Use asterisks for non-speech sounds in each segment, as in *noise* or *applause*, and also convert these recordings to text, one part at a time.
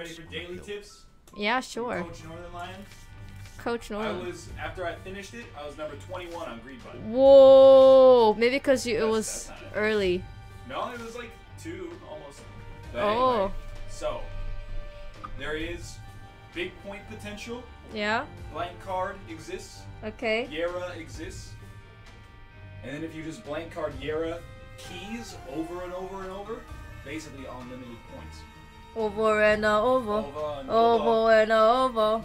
Ready for daily tips? Yeah, sure. Coach Northernlion. Coach Northern. I was after I finished it, I was number 21 on Green Button. Whoa! Maybe because you it was it. early. No, it was like two almost. But Oh. anyway, so there is big point potential. Yeah. Blank card exists. Okay. Jera exists. And then if you just blank card Jera keys over and over and over, basically unlimited points. Over and over. Over and over. Over and over.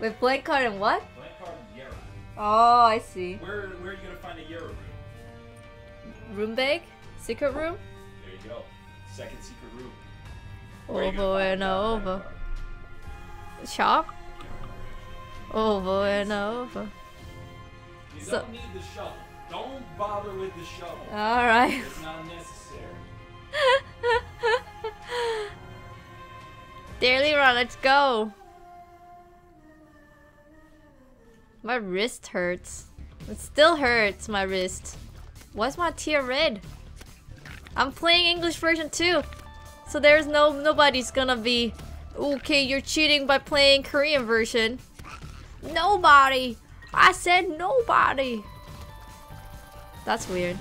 With blank card and what? Blank card Jera. Oh, I see. Where where are you gonna find a Jera room? Rune bag? Secret room? There you go. Second secret room. Where are you gonna Over and over. Shop? Over and over. You So- don't need the shovel. Don't bother with the shovel. Alright. It's not necessary. *laughs* Daily run, let's go. My wrist hurts. It still hurts, my wrist. Why's my tear red? I'm playing English version too. So there's no nobody's gonna be okay, you're cheating by playing Korean version. Nobody. I said nobody. That's weird.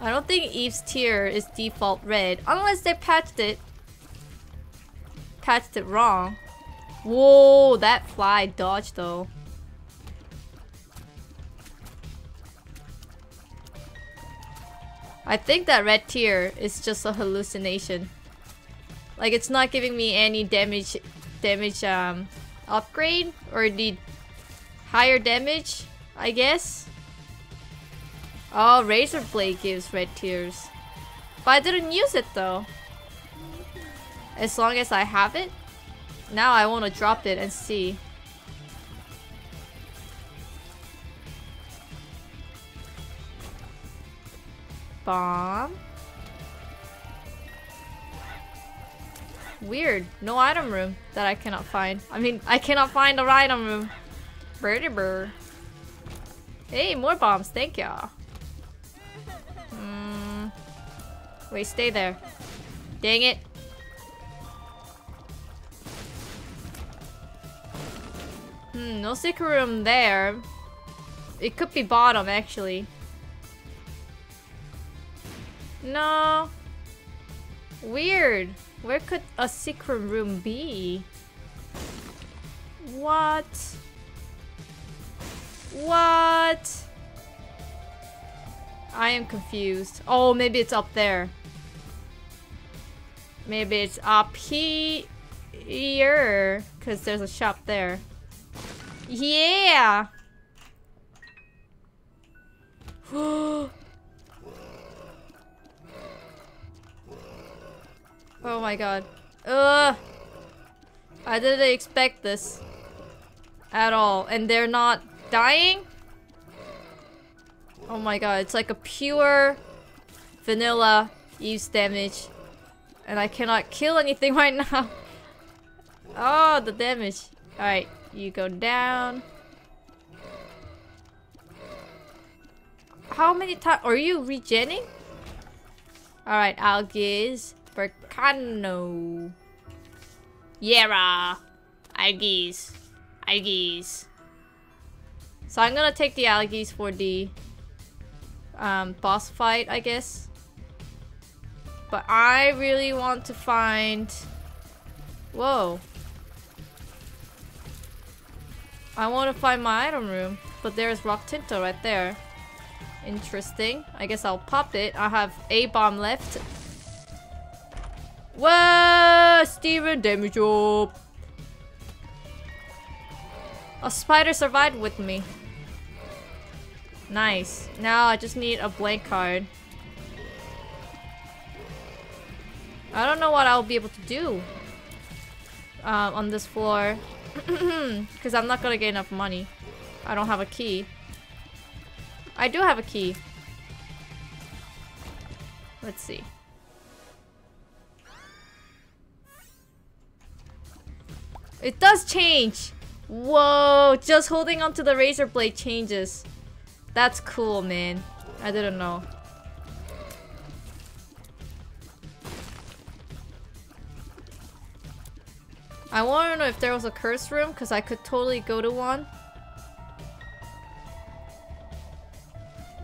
I don't think Eve's tear is default red, unless they patched it. Patched it wrong. Whoa, that fly dodged though. I think that red tear is just a hallucination. Like it's not giving me any damage damage um upgrade or the higher damage, I guess. Oh, Razor Blade gives red tears. But I didn't use it though. As long as I have it. Now I want to drop it and see. Bomb. Weird. No item room that I cannot find. I mean, I cannot find a item room. Birdie burr. Hey, more bombs. Thank y'all. Wait, stay there. Dang it. Hmm, no secret room there. It could be bottom, actually. No. Weird. Where could a secret room be? What? What? I am confused. Oh, maybe it's up there. Maybe it's up he here. Because there's a shop there. Yeah! *gasps* oh my god. Ugh! I didn't expect this. At all. And they're not dying? Oh my god, it's like a pure vanilla use damage. And I cannot kill anything *laughs* right now. Oh, the damage. Alright, you go down. How many times are you regenning? Alright, Algiz. Berkano. Jera. Algiz. Algiz. So I'm gonna take the Algiz for the um, boss fight, I guess. But I really want to find... Whoa. I want to find my item room. But there's Rock Tinto right there. Interesting. I guess I'll pop it. I have a bomb left. Whoa! Steven, damage up! A spider survived with me. Nice. Now I just need a blank card. I don't know what I'll be able to do um, on this floor. *clears throat* Because I'm not gonna get enough money. I don't have a key. I do have a key. Let's see. It does change! Whoa! Just holding onto the razor blade changes. That's cool, man. I didn't know. I want to know if there was a curse room, because I could totally go to one.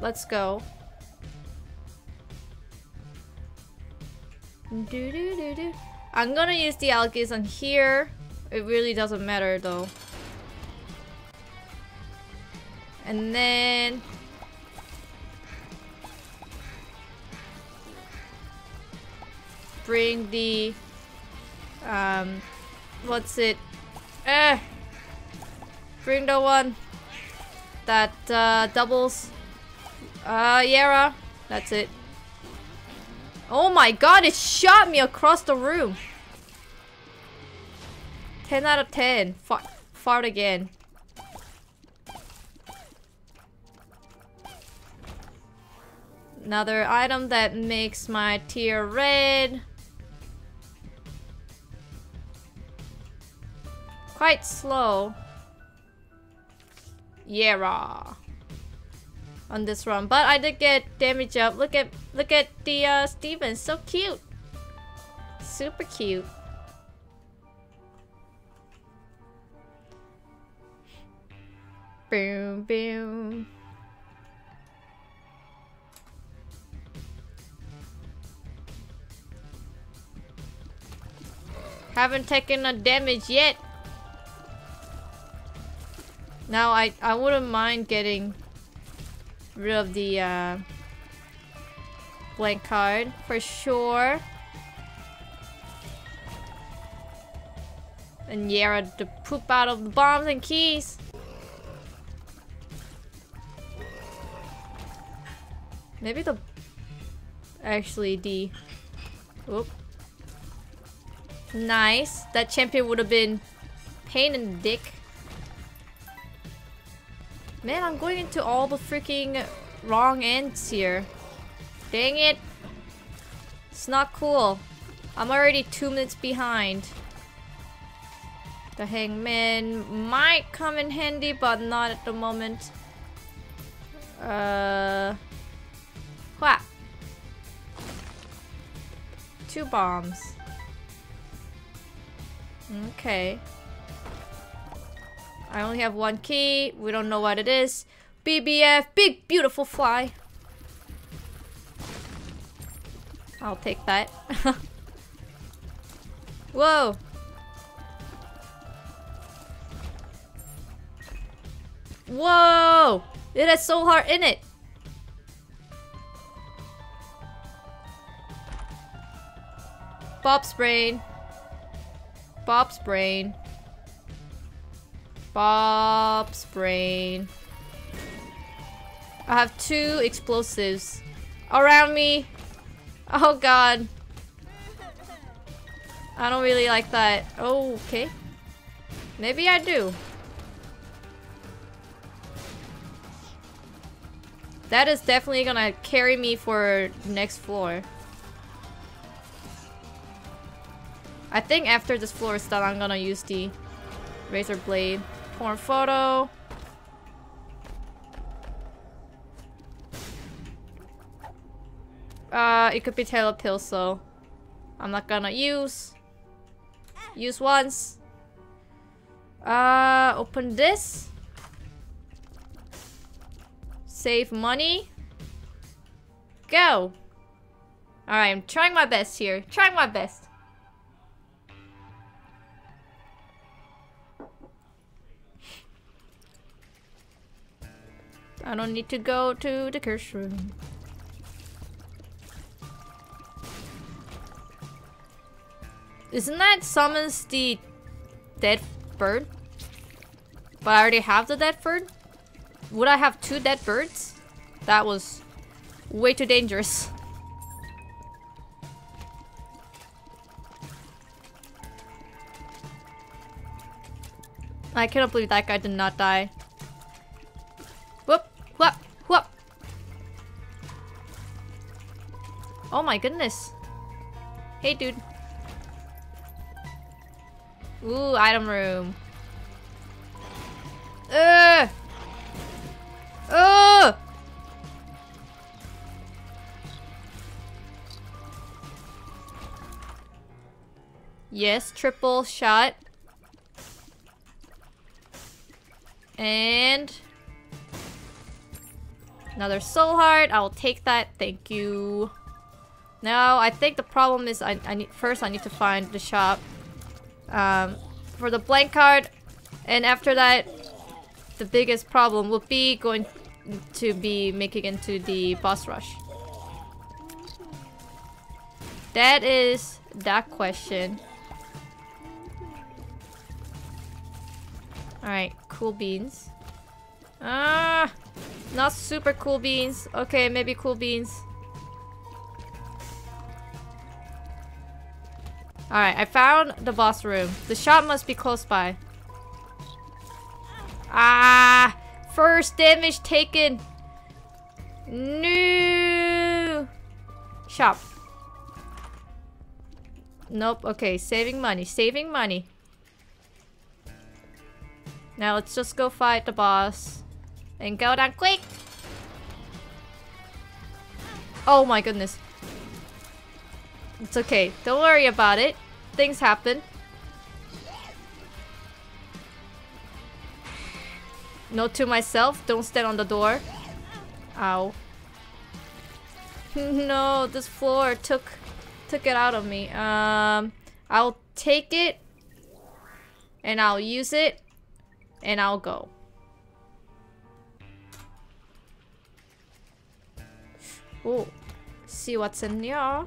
Let's go. Do do do do. I'm gonna use the Algiz on here. It really doesn't matter though. And then bring the um what's it? Eh. Bring the one that uh, doubles. Uh Jera that's it. Oh my god it shot me across the room. 10 out of 10 Fart, fart again. Another item that makes my tear red. Quite slow. Yeah. On this run. But I did get damage up. Look at look at the uh Steven. So cute. Super cute. Boom boom. Haven't taken a damage yet. Now I I wouldn't mind getting rid of the uh, blank card for sure. And Jera to poop out of the bombs and keys. Maybe the actually the oop Nice. That champion would have been pain in the dick. Man, I'm going into all the freaking wrong ends here. Dang it. It's not cool. I'm already two minutes behind. The hangman might come in handy, but not at the moment. Uh... What? Two bombs. Okay. I only have one key. We don't know what it is. BBF, big beautiful fly. I'll take that. *laughs* Whoa. Whoa! It has soul heart in it. Bob's brain. Bob's brain. Bob's brain. I have two explosives around me. Oh god. I don't really like that. Oh, okay. Maybe I do. That is definitely gonna carry me for next floor. I think after this floor is done, I'm gonna use the razor blade. Torn photo. Uh, it could be tailor pill, so I'm not gonna use. Use once. Uh, open this. Save money. Go. Alright, I'm trying my best here. Trying my best. I don't need to go to the curse room. Isn't that summons the dead bird? But I already have the dead bird? Would I have two dead birds? That was way too dangerous. I cannot believe that guy did not die. my goodness. Hey, dude. Ooh, item room. Ugh! Ugh! Yes, triple shot. And... Another soul heart. I'll take that. Thank you. Now I think the problem is I, I need first I need to find the shop um, for the blank card, and after that, the biggest problem will be going to be making into the boss rush. That is that question. Alright, cool beans. Ah, not super cool beans. Okay, maybe cool beans. Alright, I found the boss room. The shop must be close by. Ah! First damage taken! No! Shop. Nope, okay, saving money, saving money. Now let's just go fight the boss. And go down quick! Oh my goodness. It's okay. Don't worry about it. Things happen. Note to myself, don't stand on the door. Ow. *laughs* no, this floor took took it out of me. Um I'll take it and I'll use it and I'll go. Oh, see what's in here.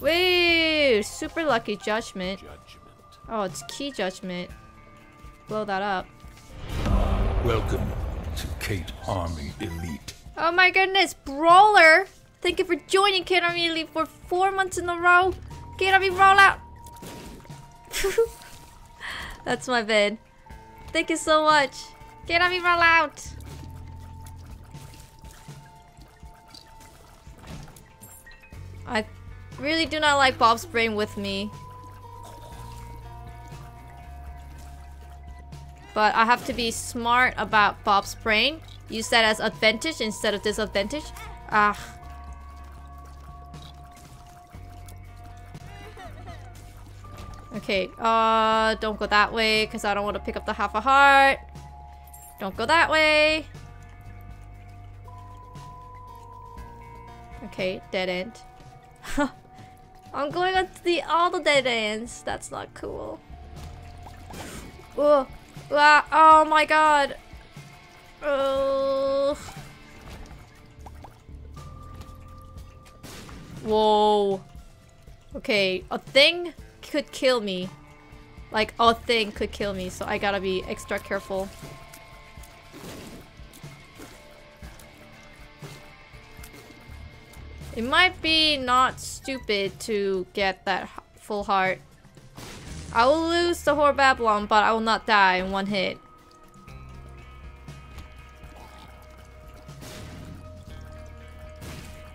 Wait, super lucky judgment. Oh, it's key judgment. Blow that up. Welcome to Kate Army Elite. Oh my goodness, Brawler! Thank you for joining Kate Army Elite for four months in a row. Kate Army Roll *laughs* out! That's my bed. Thank you so much. Kate Army Roll out! I really do not like Bob's brain with me. But I have to be smart about Bob's brain. Use that as advantage instead of disadvantage. Ah. Okay, uh, don't go that way because I don't want to pick up the half a heart. Don't go that way. Okay, dead end. I'm going on to the all the dead ends. That's not cool. Oh, ah, oh my god. Oh. Whoa. Okay, a thing could kill me. Like, a thing could kill me, so I gotta be extra careful. It might be not stupid to get that full heart. I will lose the Whore Babylon, but I will not die in one hit.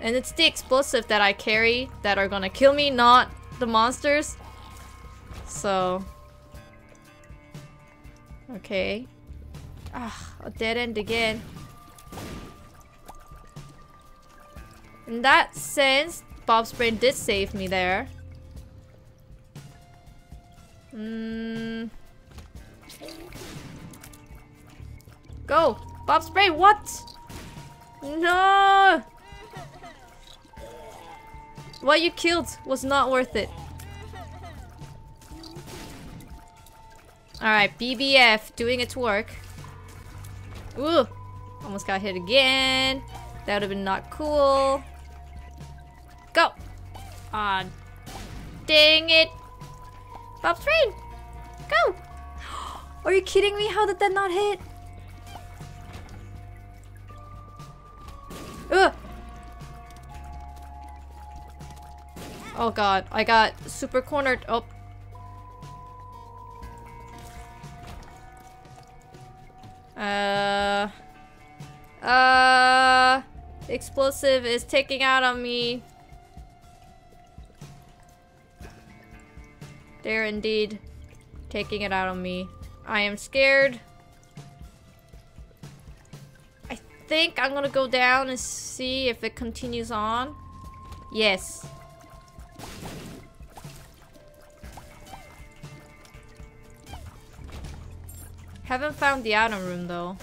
And it's the explosive that I carry that are gonna kill me, not the monsters. So... Okay. Ah, a dead end again. In that sense, Bob's brain did save me there. Mm. Go! Bob's brain, what? No! What you killed was not worth it. Alright, BBF doing its work. Ooh! Almost got hit again. That would have been not cool. Go! Ah, dang it! Bob's brain! Go! *gasps* Are you kidding me? How did that not hit? Ugh! Oh god, I got super cornered. Oh. Uh... Uh... Explosive is taking out on me. They're indeed taking it out on me. I am scared. I think I'm gonna go down and see if it continues on. Yes. Haven't found the item room though.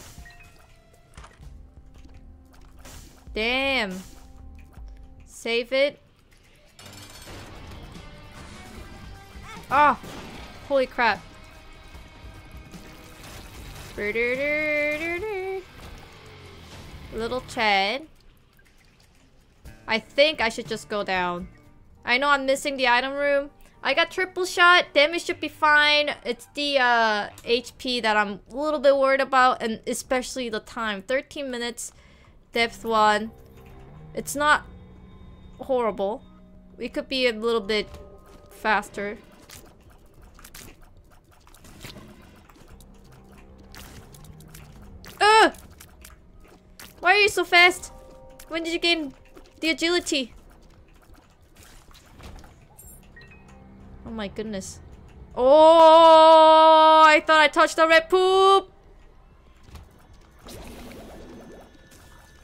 Damn. Save it. Ah! Oh, holy crap. Little Chad. I think I should just go down. I know I'm missing the item room. I got triple shot. Damage should be fine. It's the uh, HP that I'm a little bit worried about. And especially the time. 13 minutes. Depth 1. It's not horrible. We could be a little bit faster. Ugh! Why are you so fast? When did you gain the agility? Oh my goodness. Oh, I thought I touched the red poop.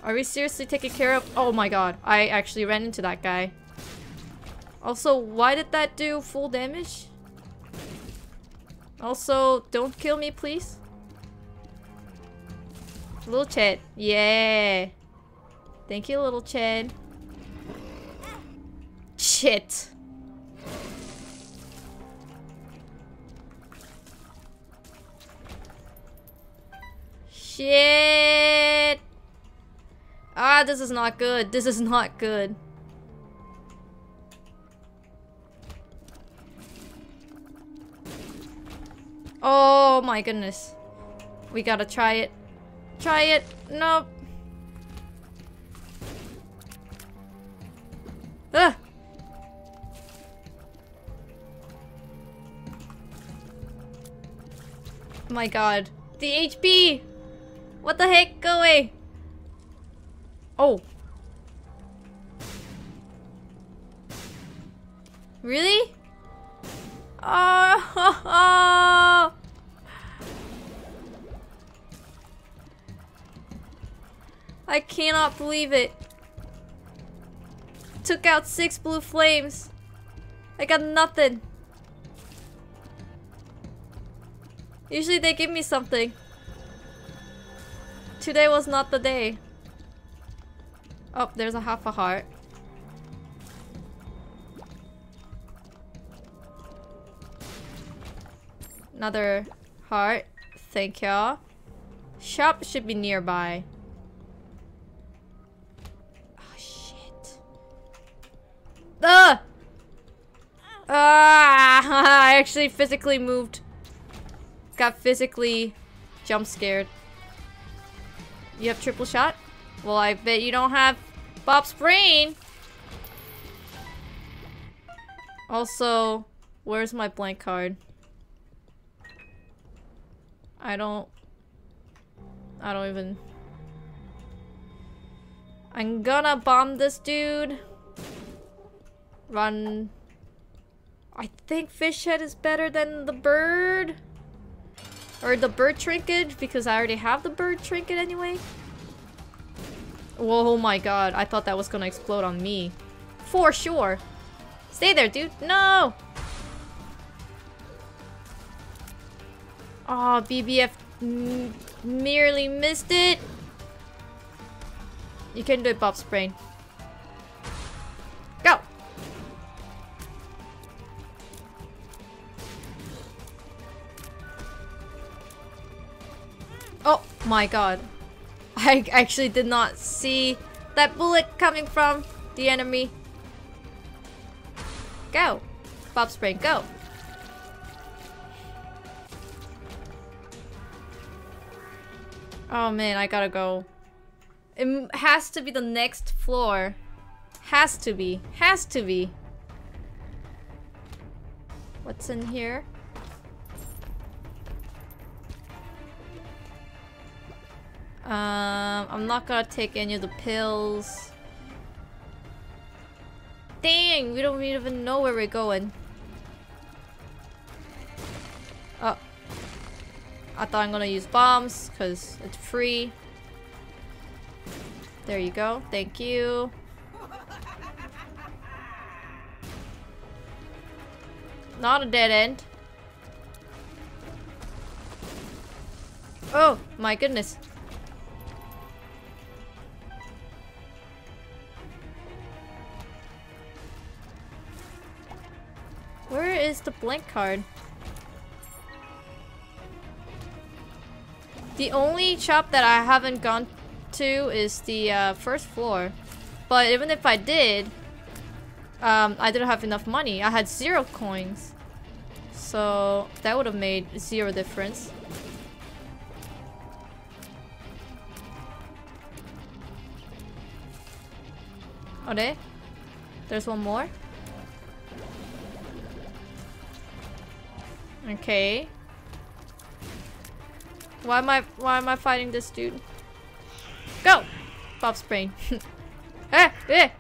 Are we seriously taking care of? Oh my god, I actually ran into that guy. Also, why did that do full damage? Also, don't kill me, please. Little Chad. Yeah. Thank you, little Chad. Shit. Shit. Ah, this is not good. This is not good. Oh my goodness. We gotta try it. Try it. Nope. Ugh. Oh my god. The HP! What the heck? Go away! Oh. Really? *laughs* Oh, I cannot believe it. Took out six blue flames. I got nothing. Usually they give me something. Today was not the day. Oh, there's a half a heart. Another heart. Thank y'all. Shop should be nearby. Ah! Ah! *laughs* I actually physically moved. Got physically jump scared. You have triple shot? Well, I bet you don't have Bob's brain. Also, where's my blank card? I don't... I don't even... I'm gonna bomb this dude. Run. I think fish head is better than the bird. Or the bird trinket, because I already have the bird trinket anyway. Whoa, oh my god. I thought that was gonna explode on me. For sure. Stay there, dude. No! Oh, BBF merely missed it. You can do it, Bob's brain. My god. I actually did not see that bullet coming from the enemy. Go. Bob Spray, go. Oh man, I gotta go. It has to be the next floor. Has to be. Has to be. What's in here? Um, I'm not gonna take any of the pills. Dang, we don't even know where we're going. Oh. I thought I'm gonna use bombs, because it's free. There you go. Thank you. Not a dead end. Oh, my goodness. Is the blank card? The only shop that I haven't gone to is the uh, first floor. But even if I did, um, I didn't have enough money. I had zero coins. So that would have made zero difference. There? There's one more? Okay. Why am I why am I fighting this dude? Go! Bob's *laughs* brain. eh, eh!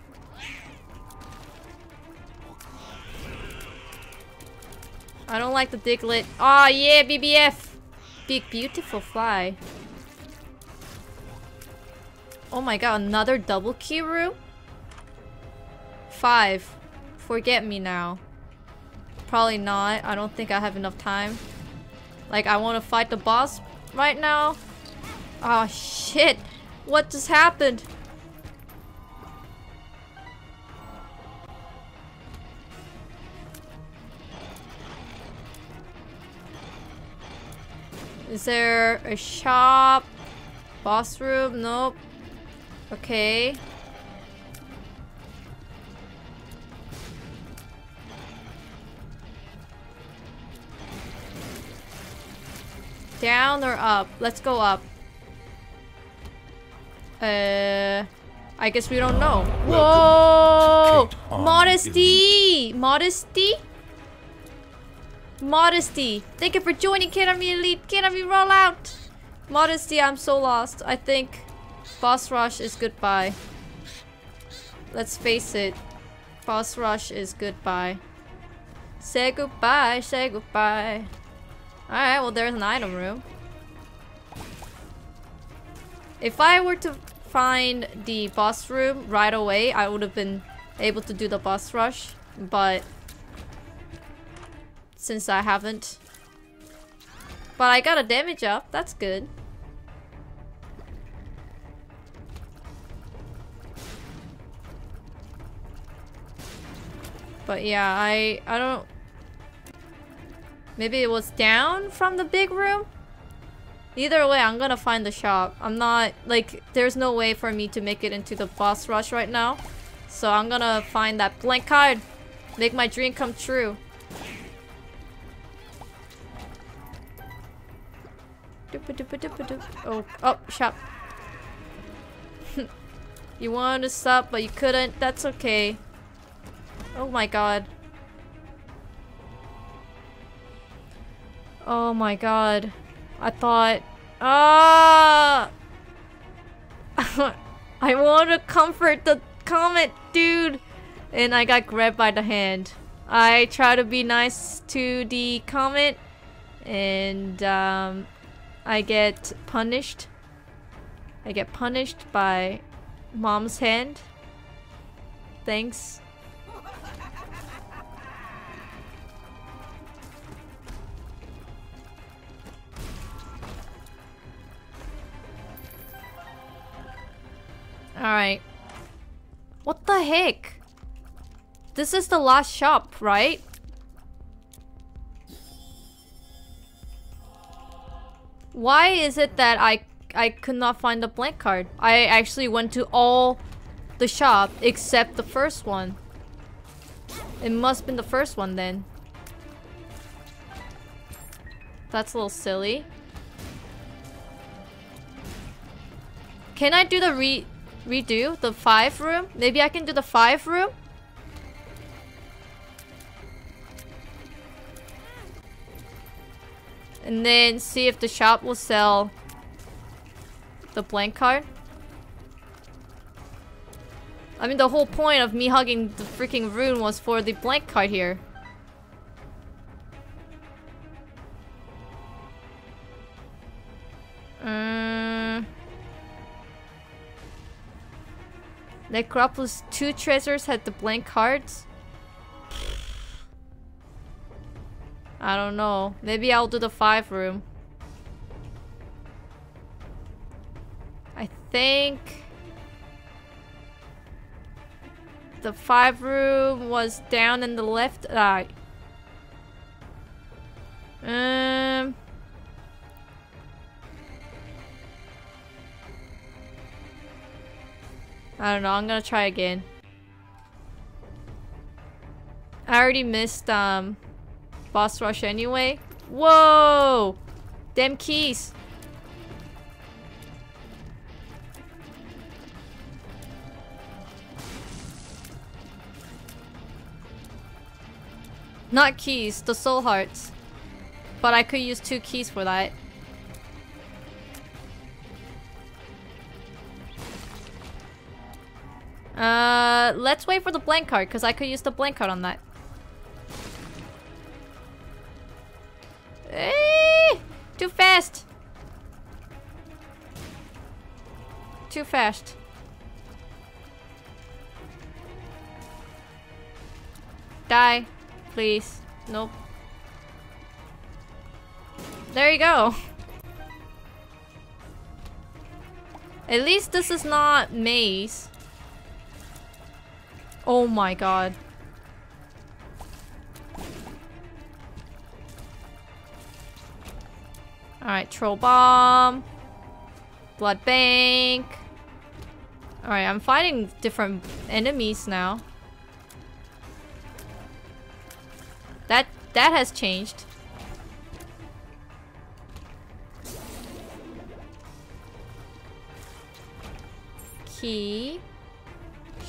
I don't like the Diglett. Oh yeah, BBF! Big beautiful fly. Oh my god, another double room? Five. Forget me now. Probably not. I don't think I have enough time. Like, I want to fight the boss right now. Oh, shit. What just happened? Is there a shop? Boss room? Nope. Okay. Down or up? Let's go up. Uh, I guess we don't know. Whoa! Modesty! Modesty? Modesty. Thank you for joining Kate Army Elite. Kate Army Rollout. Modesty, I'm so lost. I think Boss Rush is goodbye. Let's face it. Boss Rush is goodbye. Say goodbye, say goodbye. Alright, well there's an item room. If I were to find the boss room right away, I would have been able to do the boss rush, but since I haven't. But I got a damage up, that's good. But yeah, I I don't Maybe it was down from the big room? Either way, I'm gonna find the shop. I'm not, like, there's no way for me to make it into the boss rush right now. So I'm gonna find that blank card. Make my dream come true. Oh, oh, shop. *laughs* you wanted to stop, but you couldn't. That's okay. Oh my god. Oh my god. I thought... Ah! *laughs* I want to comfort the comet, dude! And I got grabbed by the hand. I try to be nice to the comet. And um, I get punished. I get punished by mom's hand. Thanks. Alright. What the heck? This is the last shop, right? Why is it that I I could not find the blank card? I actually went to all the shop except the first one. It must have been the first one then. That's a little silly. Can I do the re redo the five room? Maybe I can do the five room? And then see if the shop will sell the blank card. I mean, the whole point of me hugging the freaking rune was for the blank card here. Um... Necropolis 2 treasures had the blank cards? I don't know. Maybe I'll do the 5 room. I think the five room was down in the left eye. Um. I don't know. I'm gonna try again. I already missed um boss rush anyway. Whoa! Damn keys. Not keys, the soul hearts. But I could use two keys for that. Uh, let's wait for the blank card, because I could use the blank card on that. Hey! Too fast! Too fast. Die, please. Nope. There you go. *laughs* At least this is not maze. Oh my god. Alright, troll bomb. Blood bank. Alright, I'm fighting different enemies now. That that has changed. Key.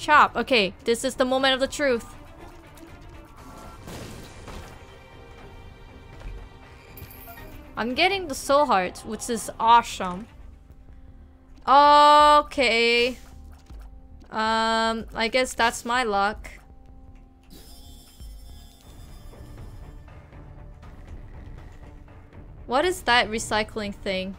Shop. Okay, this is the moment of the truth. I'm getting the soul heart, which is awesome. Okay. Um, I guess that's my luck. What is that recycling thing?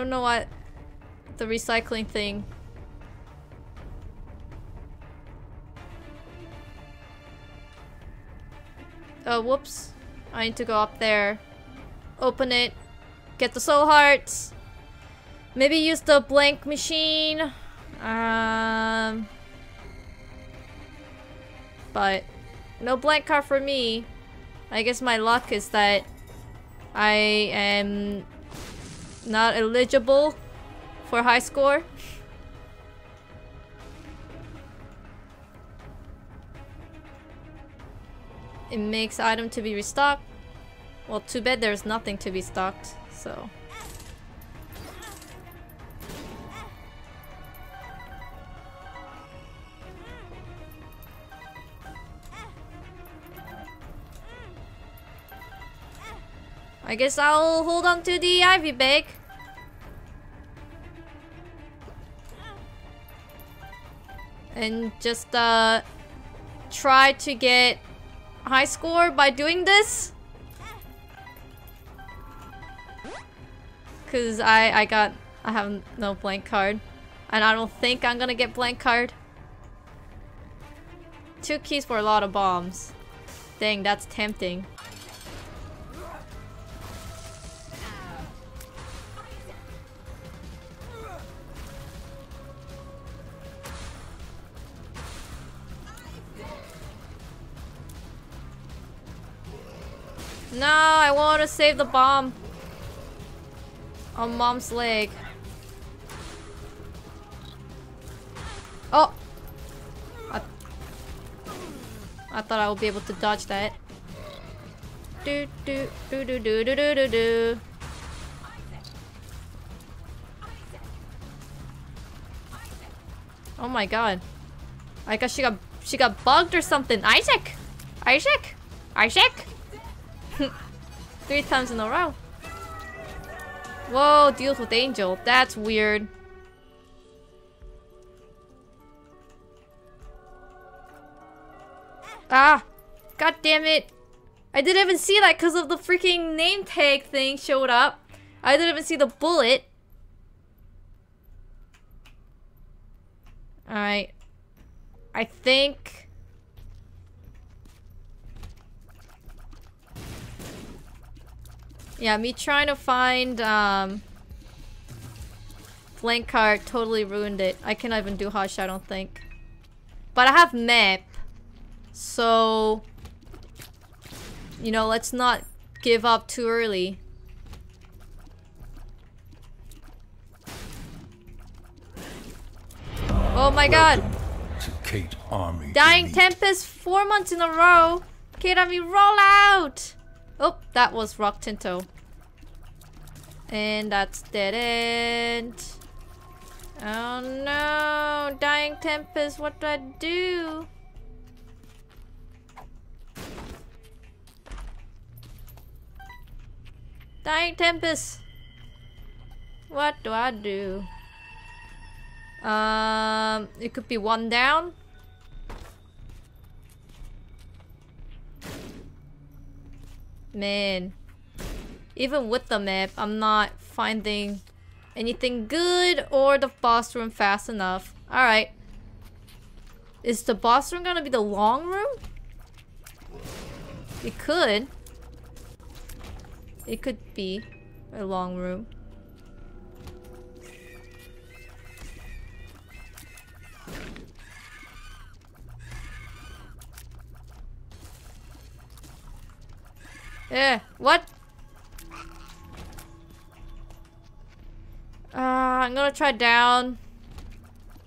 Don't know what the recycling thing. Oh, whoops. I need to go up there. Open it. Get the soul hearts. Maybe use the blank machine. Um, but no blank card for me. I guess my luck is that I am not eligible for high score. It makes item to be restocked. Well, too bad there's nothing to be stocked, so... I guess I'll hold on to the IV bag. And just uh, try to get high score by doing this. Cause I I got I have no blank card. And I don't think I'm gonna get blank card. Two keys for a lot of bombs. Dang, that's tempting. No, I want to save the bomb. On mom's leg. Oh! I, I thought I would be able to dodge that. Do do do do do do do do do. Oh my god. I guess she got she got bugged or something. Isaac! Isaac! Isaac! Three times in a row. Whoa, deals with Angel. That's weird. Ah! God damn it! I didn't even see that because of the freaking name tag thing showed up. I didn't even see the bullet. Alright. I think... Yeah, me trying to find um blank card totally ruined it. I cannot even do hush, I don't think. But I have map. So you know, let's not give up too early. Oh my god. Welcome to Kate Army. Dying Elite. Tempest four months in a row. Kate Army, roll out! Oh, that was Rock Tinto. And that's dead end. Oh no! Dying Tempest, what do I do? Dying Tempest! What do I do? Um, it could be one down. Man. Even with the map, I'm not finding anything good or the boss room fast enough. Alright. Is the boss room gonna be the long room? It could. It could be a long room. Eh, what? Uh, I'm gonna try down.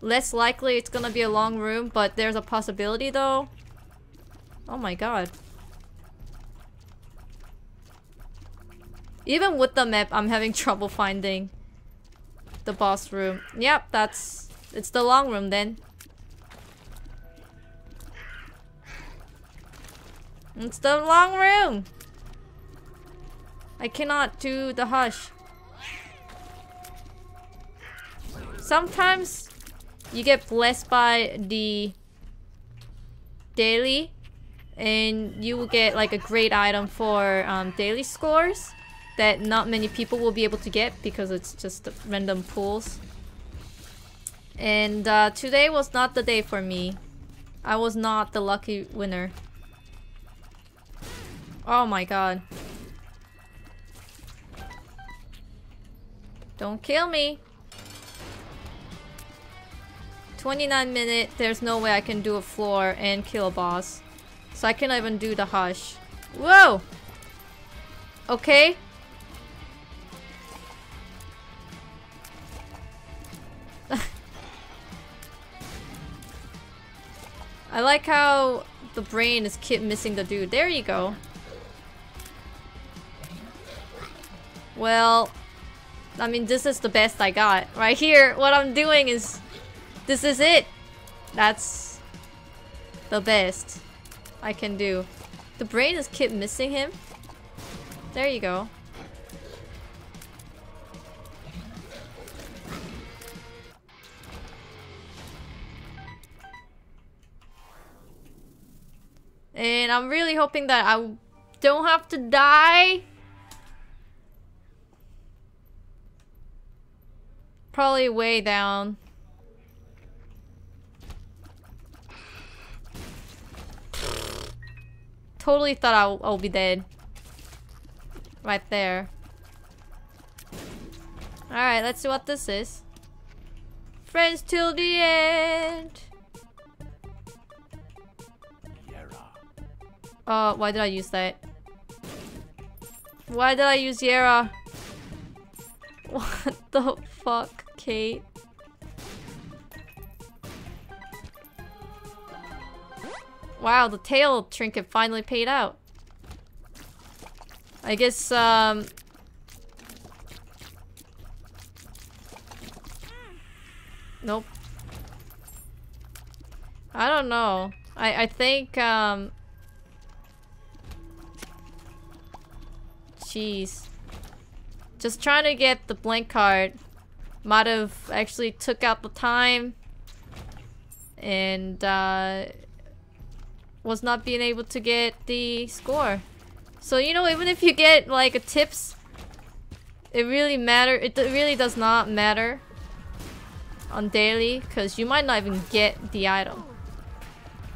Less likely it's gonna be a long room, but there's a possibility though. Oh my god. Even with the map, I'm having *laughs* trouble finding the boss room. Yep, that's... It's the long room then. It's the long room! I cannot do the hush. Sometimes you get blessed by the daily and you will get like a great item for um, daily scores that not many people will be able to get because it's just random pools. And uh, today was not the day for me. I was not the lucky winner. Oh my god. Don't kill me. 29 minute, there's no way I can do a floor and kill a boss. So I cannot even do the hush. Whoa! Okay. *laughs* I like how the brain is keep missing the dude. There you go. Well, I mean, this is the best I got. Right here, what I'm doing is... This is it! That's... The best I can do. The brain is keep missing him. There you go. And I'm really hoping that I don't have to die. Probably way down. Totally thought I'll, I'll be dead. Right there. Alright, let's see what this is. Friends till the end. Uh, why did I use that? Why did I use Jera? *laughs* What the fuck, Kate? Wow, the tail trinket finally paid out. I guess, um... Nope. I don't know. I, I think, um... Jeez. Just trying to get the blank card might have actually took out the time and uh, was not being able to get the score. So you know, even if you get like a tips, it really matter. It really does not matter on daily because you might not even get the item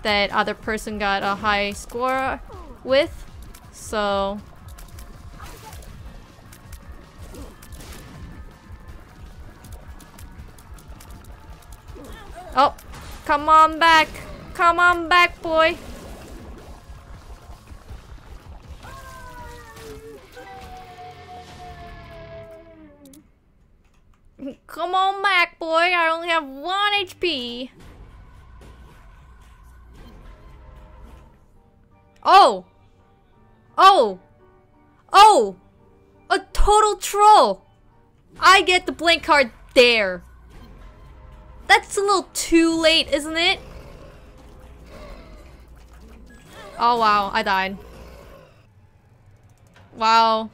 that other person got a high score with. So Oh, come on back. Come on back, boy. Come on back, boy. I only have one HP. Oh! Oh! Oh! A total troll! I get the blank card there. That's a little too late, isn't it? Oh wow, I died. Wow.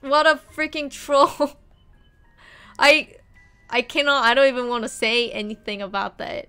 What a freaking *laughs* troll. I I cannot I don't even want to say anything about that.